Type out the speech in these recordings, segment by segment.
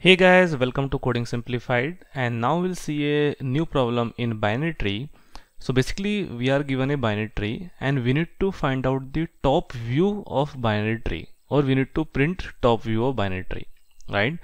Hey guys, welcome to Coding Simplified and now we'll see a new problem in binary tree. So basically we are given a binary tree and we need to find out the top view of binary tree or we need to print top view of binary tree, right?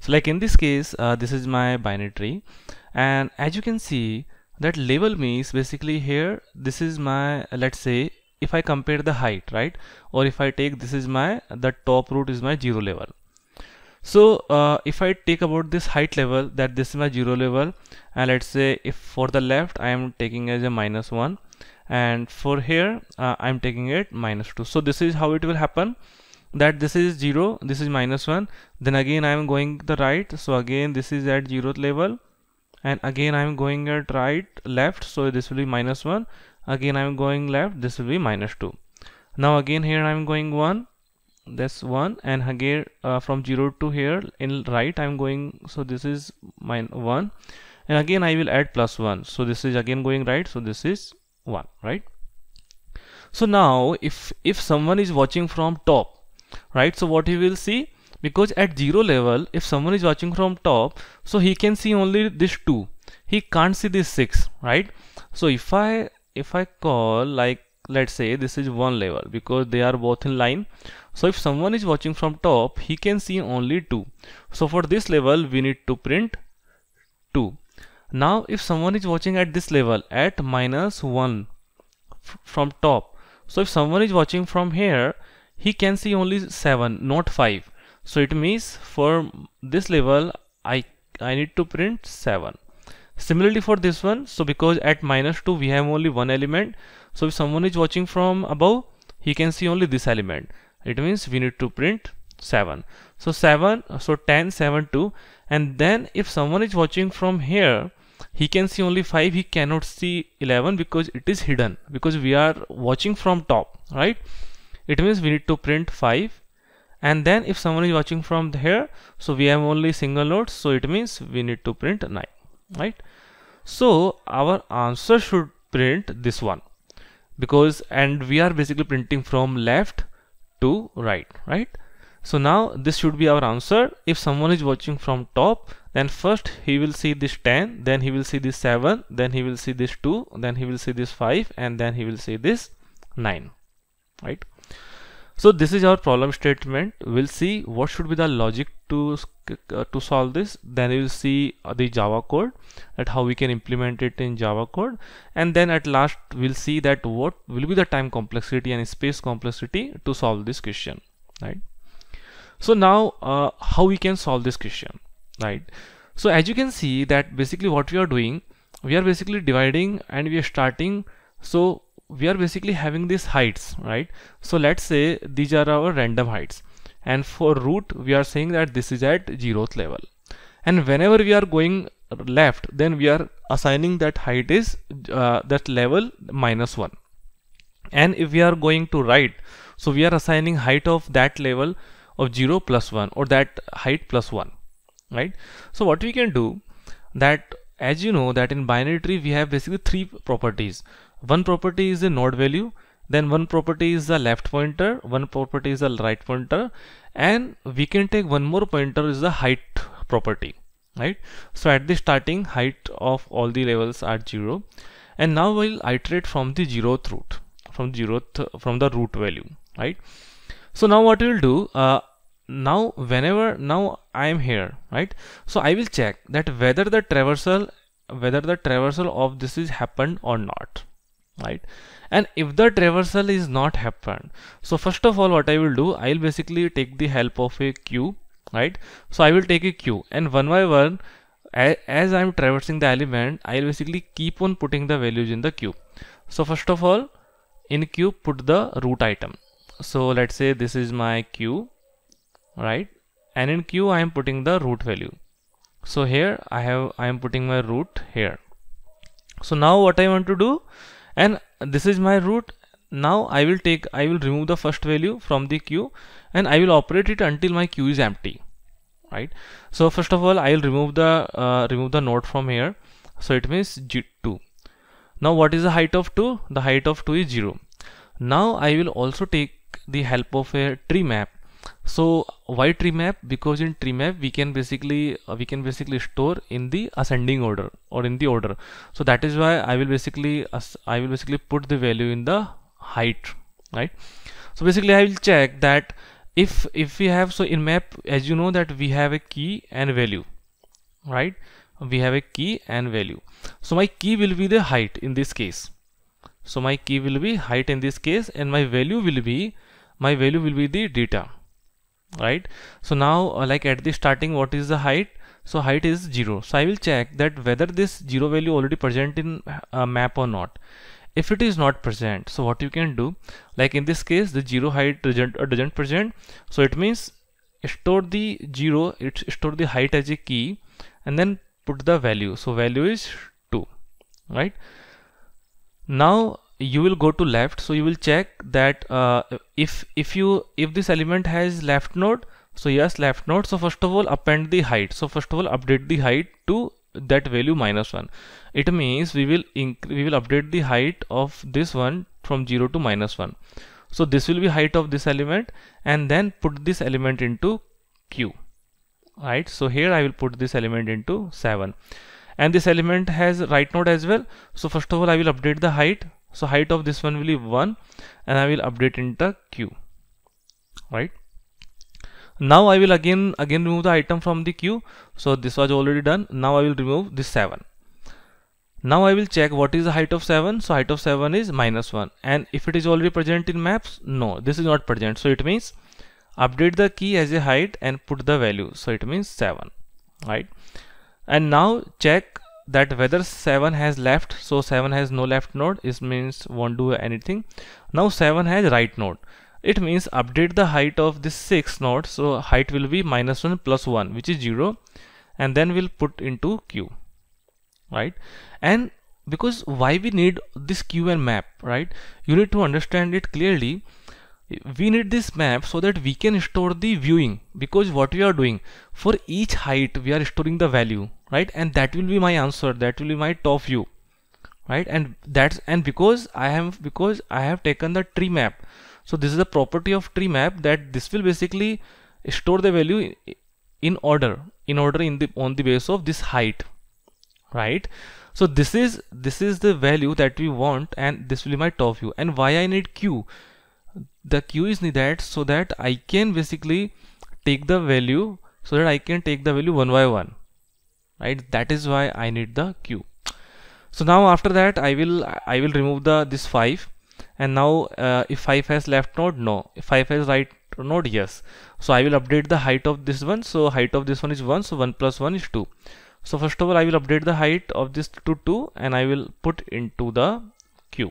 So like in this case, uh, this is my binary tree and as you can see that label means basically here this is my let's say if I compare the height right or if I take this is my the top root is my zero level so uh, if I take about this height level that this is my zero level and let's say if for the left I am taking as a minus one and for here uh, I'm taking it minus two. So this is how it will happen that this is 0 this is minus 1 then again I am going the right so again this is at 0th level and again I am going at right left so this will be minus 1 again I am going left this will be minus 2 now again here I am going 1 that's 1 and again uh, from 0 to here in right I'm going so this is mine 1 and again I will add plus 1 so this is again going right. So this is 1 right? So now if if someone is watching from top right? So what he will see? Because at 0 level if someone is watching from top so he can see only this 2 he can't see this 6 right? So if I if I call like let's say this is one level because they are both in line. So if someone is watching from top he can see only 2 so for this level we need to print 2 now if someone is watching at this level at minus 1 from top. So if someone is watching from here he can see only 7 not 5 so it means for this level I I need to print 7 Similarly for this one, so because at minus 2 we have only one element, so if someone is watching from above, he can see only this element. It means we need to print 7. So 7, so 10, 7, 2 and then if someone is watching from here, he can see only 5, he cannot see 11 because it is hidden because we are watching from top, right? It means we need to print 5 and then if someone is watching from here, so we have only single nodes, so it means we need to print 9 right? So our answer should print this one. Because and we are basically printing from left to right right? So now this should be our answer. If someone is watching from top then first he will see this 10 then he will see this 7 then he will see this 2 then he will see this 5 and then he will see this 9 right so this is our problem statement. We'll see what should be the logic to uh, to solve this. Then will see uh, the java code that how we can implement it in java code. And then at last we'll see that what will be the time complexity and space complexity to solve this question right? So now uh, how we can solve this question right? So as you can see that basically what we are doing we are basically dividing and we are starting. So we are basically having these heights right? So let's say these are our random heights. And for root we are saying that this is at zeroth level. And whenever we are going left then we are assigning that height is uh, that level minus 1 and if we are going to right so we are assigning height of that level of 0 plus 1 or that height plus 1 right? So what we can do that as you know that in binary tree we have basically three properties one property is the node value then one property is the left pointer one property is the right pointer and we can take one more pointer is the height property right? So at the starting height of all the levels are zero. And now we'll iterate from the zeroth root from zeroth from the root value right? So now what we'll do uh, now whenever now I am here right? So I will check that whether the traversal whether the traversal of this is happened or not right? And if the traversal is not happened so first of all what I will do I will basically take the help of a queue right? So I will take a queue and one by one as I'm traversing the element I will basically keep on putting the values in the queue. So first of all in queue put the root item. So let's say this is my queue right? And in queue I am putting the root value. So here I have I am putting my root here. So now what I want to do and this is my root now I will take I will remove the first value from the queue and I will operate it until my queue is empty. Right? So first of all I will remove the uh, remove the node from here. So it means G2 now what is the height of 2 the height of 2 is 0 now I will also take the help of a tree map so why tree map because in tree map we can basically uh, we can basically store in the ascending order or in the order. So that is why i will basically i will basically put the value in the height right? So basically i will check that if if we have so in map as you know that we have a key and value right? We have a key and value. So my key will be the height in this case. So my key will be height in this case and my value will be my value will be the data right? So now uh, like at the starting what is the height? So height is 0 so I will check that whether this 0 value already present in uh, map or not. If it is not present so what you can do? Like in this case the 0 height doesn't, uh, doesn't present. So it means store the 0 it store the height as a key and then put the value. So value is 2 right? Now you will go to left so you will check that uh, if if you if this element has left node so yes left node. So first of all append the height. So first of all update the height to that value minus 1 it means we will we will update the height of this one from 0 to minus 1 so this will be height of this element and then put this element into queue right? So here I will put this element into 7 and this element has right node as well. So first of all I will update the height so height of this one will be 1 and I will update into queue. Right? Now I will again again remove the item from the queue. So this was already done. Now I will remove this 7 now I will check what is the height of 7 so height of 7 is minus 1 and if it is already present in maps no this is not present. So it means update the key as a height and put the value. So it means 7 right? And now check that whether 7 has left so 7 has no left node it means won't do anything. Now 7 has right node. It means update the height of this 6 node so height will be minus 1 plus 1 which is 0 and then we'll put into queue right? And because why we need this queue and map right? You need to understand it clearly we need this map so that we can store the viewing because what we are doing for each height we are storing the value right? And that will be my answer that will be my top view right? And that's and because I have because I have taken the tree map. So this is the property of tree map that this will basically store the value in order in order in the on the base of this height right? So this is this is the value that we want and this will be my top view. And why I need queue the queue is needed so that I can basically take the value so that I can take the value one by one right? That is why I need the queue so now after that I will I will remove the this 5 and now uh, if 5 has left node no. If 5 has right node yes. So I will update the height of this one. So height of this one is 1 so 1 plus 1 is 2 so first of all I will update the height of this to 2 and I will put into the queue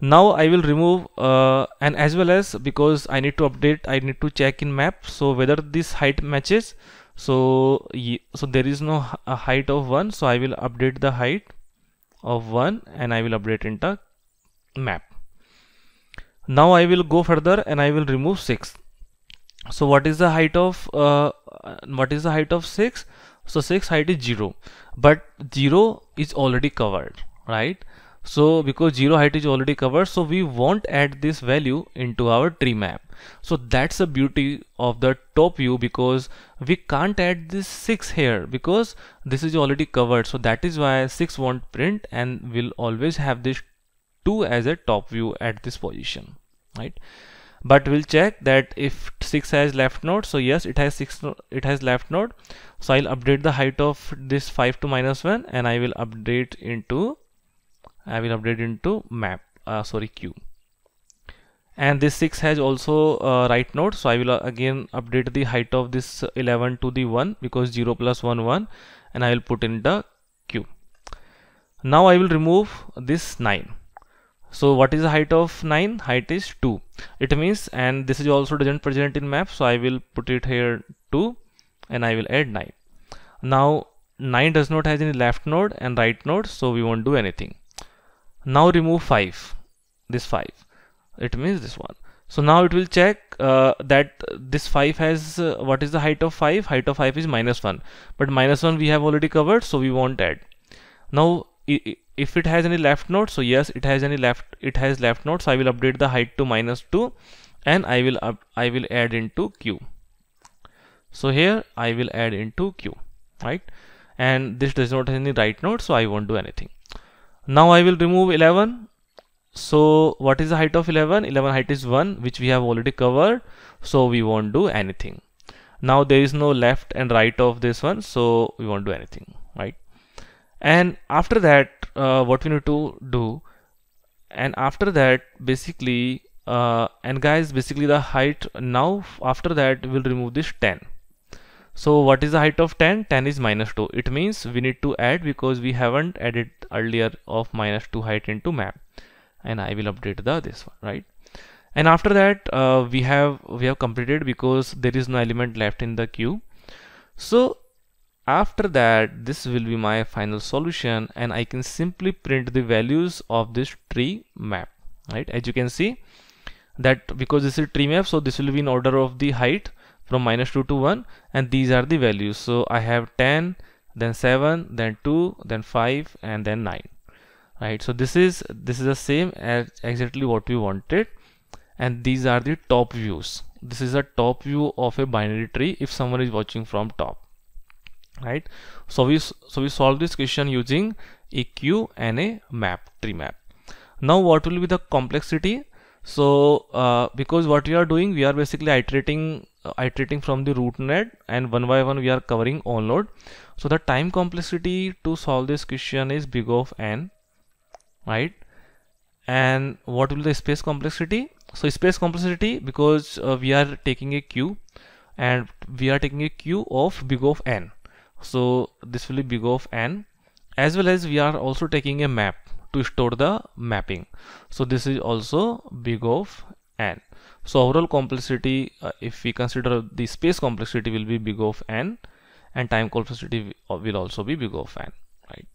now I will remove uh, and as well as because I need to update I need to check in map. So whether this height matches so so there is no height of 1 so I will update the height of 1 and I will update into map. Now I will go further and I will remove 6 so what is the height of uh, what is the height of 6 so 6 height is 0 but 0 is already covered right so because 0 height is already covered so we won't add this value into our tree map. So that's the beauty of the top view because we can't add this 6 here because this is already covered. So that is why 6 won't print and we'll always have this 2 as a top view at this position right? But we'll check that if 6 has left node so yes it has 6 it has left node. So I'll update the height of this 5 to minus 1 and I will update into I will update into map uh, sorry queue. And this 6 has also uh, right node so I will uh, again update the height of this 11 to the 1 because 0 plus 1 1 and I will put in the queue. Now I will remove this 9 so what is the height of 9 height is 2 it means and this is also doesn't present in map so I will put it here 2 and I will add 9 now 9 does not have any left node and right node so we won't do anything now remove 5 this 5 it means this one. So now it will check uh, that this 5 has uh, what is the height of 5 height of 5 is minus 1 but minus 1 we have already covered so we won't add now if it has any left node so yes it has any left it has left node so I will update the height to minus 2 and I will up, I will add into queue. So here I will add into queue right? And this does not have any right node so I won't do anything now I will remove 11 so what is the height of 11 11 height is 1 which we have already covered. So we won't do anything. Now there is no left and right of this one so we won't do anything right? And after that uh, what we need to do and after that basically uh, and guys basically the height now after that we'll remove this 10 so what is the height of 10 10 is minus 2 it means we need to add because we haven't added earlier of minus 2 height into map. And I will update the this one right? And after that uh, we have we have completed because there is no element left in the queue. So after that this will be my final solution and I can simply print the values of this tree map right? As you can see that because this is tree map so this will be in order of the height from minus 2 to 1 and these are the values. So I have 10 then 7 then 2 then 5 and then 9 right? So this is this is the same as exactly what we wanted. And these are the top views. This is a top view of a binary tree if someone is watching from top. Right? So we so we solve this question using a queue and a map tree map. Now what will be the complexity? So uh, because what we are doing we are basically iterating iterating from the root node and one by one we are covering all node. So the time complexity to solve this question is big of n right? And what will the space complexity? So space complexity because uh, we are taking a queue and we are taking a queue of big of n. So this will be big of n as well as we are also taking a map to store the mapping. So this is also big of n so overall complexity uh, if we consider the space complexity will be big of n and time complexity will also be big of n right?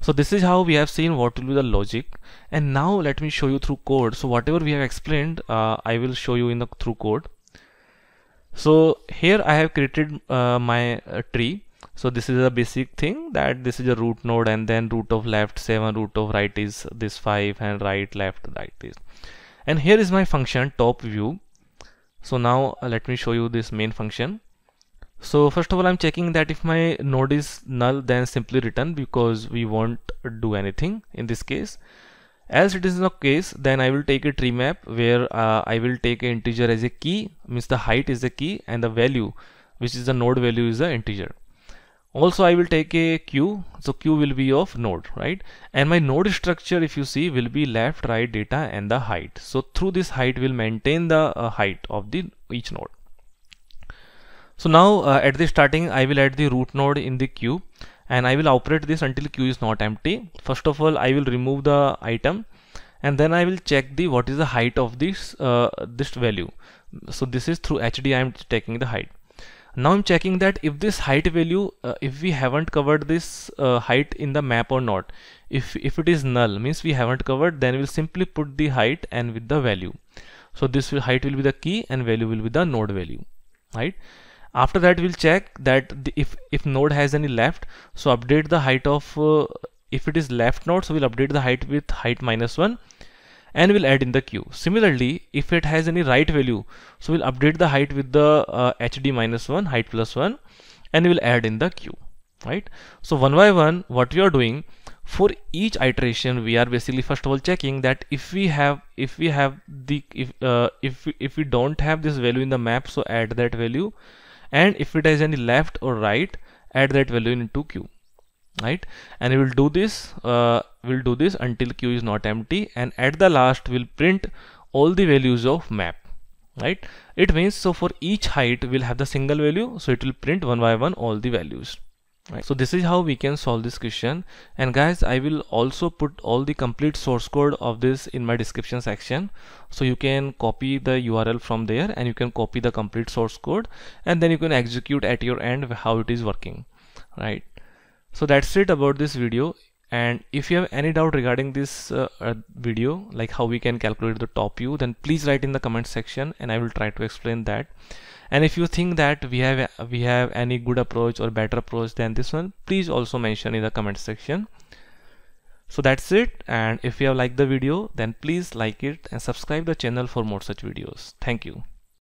So this is how we have seen what will be the logic. And now let me show you through code. So whatever we have explained uh, I will show you in the through code. So here I have created uh, my uh, tree. So this is a basic thing that this is a root node and then root of left 7 root of right is this 5 and right left right is and here is my function top view. So now uh, let me show you this main function. So first of all I'm checking that if my node is null then simply return because we won't do anything in this case. As it is the case then I will take a tree map where uh, I will take an integer as a key means the height is the key and the value which is the node value is the integer also I will take a queue so queue will be of node right? And my node structure if you see will be left right data and the height. So through this height will maintain the uh, height of the each node. So now uh, at the starting I will add the root node in the queue and I will operate this until queue is not empty. First of all I will remove the item. And then I will check the what is the height of this uh, this value. So this is through HD I am taking the height now I'm checking that if this height value uh, if we haven't covered this uh, height in the map or not if if it is null means we haven't covered then we'll simply put the height and with the value. So this will, height will be the key and value will be the node value right? After that we'll check that the, if if node has any left so update the height of uh, if it is left node so we'll update the height with height minus 1 and we'll add in the queue. Similarly, if it has any right value, so we'll update the height with the uh, HD minus 1, height plus 1, and we'll add in the queue, right? So one by one, what we are doing, for each iteration, we are basically first of all checking that if we have, if we have the, if, uh, if, we, if we don't have this value in the map, so add that value, and if it has any left or right, add that value into queue right and we will do this uh, we'll do this until queue is not empty and at the last we'll print all the values of map right? It means so for each height we'll have the single value so it will print one by one all the values right? So this is how we can solve this question. And guys i will also put all the complete source code of this in my description section. So you can copy the url from there and you can copy the complete source code and then you can execute at your end how it is working right? So that's it about this video and if you have any doubt regarding this uh, uh, video like how we can calculate the top view then please write in the comment section and I will try to explain that. And if you think that we have we have any good approach or better approach than this one please also mention in the comment section. So that's it. And if you have liked the video then please like it and subscribe the channel for more such videos. Thank you